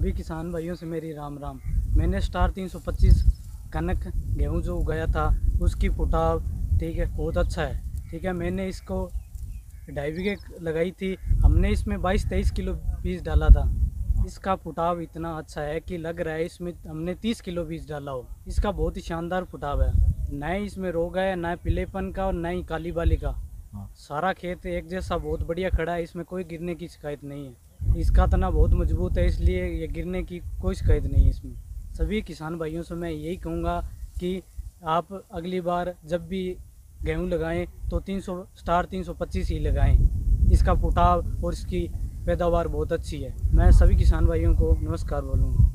सभी किसान भाइयों से मेरी राम राम। मैंने स्टार 325 कनक गेहूँ जो उगाया था उसकी फुटाव ठीक है बहुत अच्छा है ठीक है। मैंने इसको ढाई बीघे लगाई थी हमने इसमें 22-23 किलो बीज डाला था। इसका फुटाव इतना अच्छा है कि लग रहा है इसमें हमने 30 किलो बीज डाला हो। इसका बहुत ही शानदार फुटाव है न ही इसमें रोग है न पीलेपन का और न ही काली बाली का। हाँ। सारा खेत एक जैसा बहुत बढ़िया खड़ा है इसमें कोई गिरने की शिकायत नहीं है। इसका तना बहुत मज़बूत है, इसलिए ये गिरने की कोई शिकायत नहीं है इसमें। सभी किसान भाइयों से मैं यही कहूँगा कि आप अगली बार जब भी गेहूँ लगाएँ तो 300 स्टार 325 ही लगाएँ। इसका पुटाव और इसकी पैदावार बहुत अच्छी है। मैं सभी किसान भाइयों को नमस्कार बोलूँगा।